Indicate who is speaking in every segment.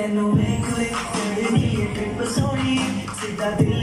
Speaker 1: ਤੈਨੂੰ ਵੇਖ ਵੇਖ ਕਰਦੀ ਏ ਟ੍ਰਿਪ ਸੋਹਣੀ ਸਿੱਧਾ ਦਿਲ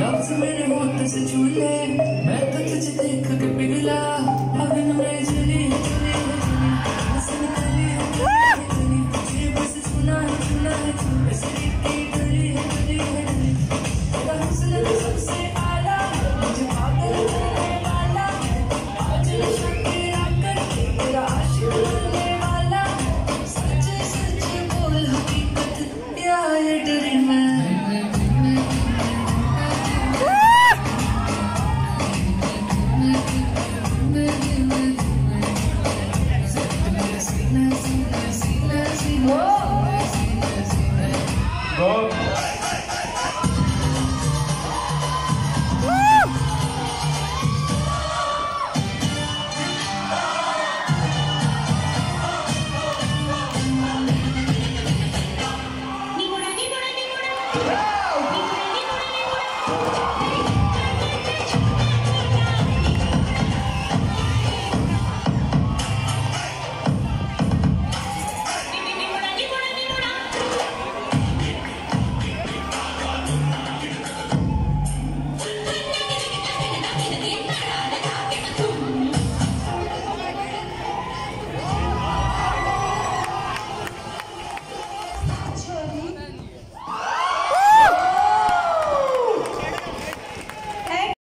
Speaker 2: लफ्ज मेरे मुँह से छूले, मैं तो तुझे देख के पिघला। अगन में जली जली बस निकली है बस सुना है सुना है, बस की गली है गली है। Go.